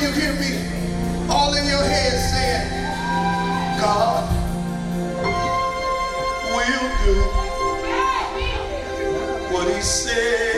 You hear me? All in your head saying, God will do what he said.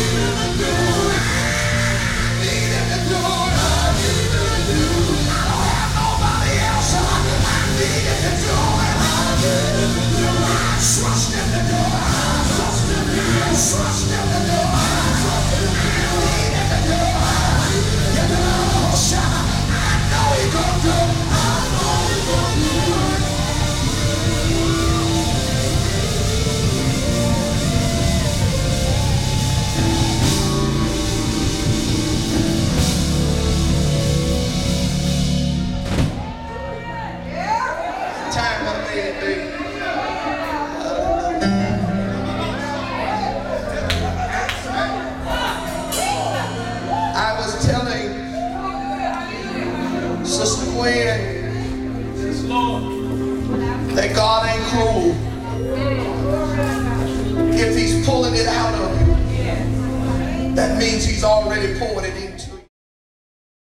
I was telling Sister Gwen that God ain't cruel. If he's pulling it out of you, that means he's already poured it in.